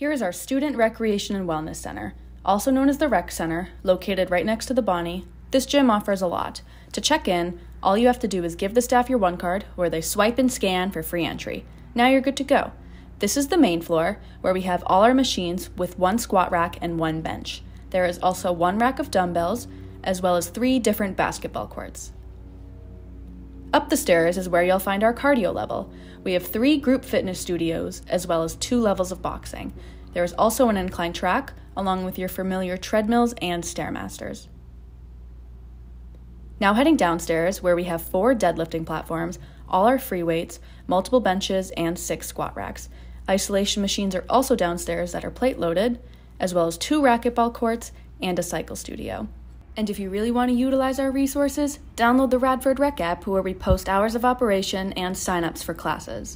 Here is our Student Recreation and Wellness Center, also known as the Rec Center, located right next to the Bonnie. This gym offers a lot. To check in, all you have to do is give the staff your one card, where they swipe and scan for free entry. Now you're good to go. This is the main floor, where we have all our machines with one squat rack and one bench. There is also one rack of dumbbells, as well as three different basketball courts. Up the stairs is where you'll find our cardio level. We have three group fitness studios, as well as two levels of boxing. There is also an incline track, along with your familiar treadmills and Stairmasters. Now heading downstairs, where we have four deadlifting platforms, all our free weights, multiple benches, and six squat racks. Isolation machines are also downstairs that are plate loaded, as well as two racquetball courts and a cycle studio. And if you really want to utilize our resources, download the Radford Rec app where we post hours of operation and signups for classes.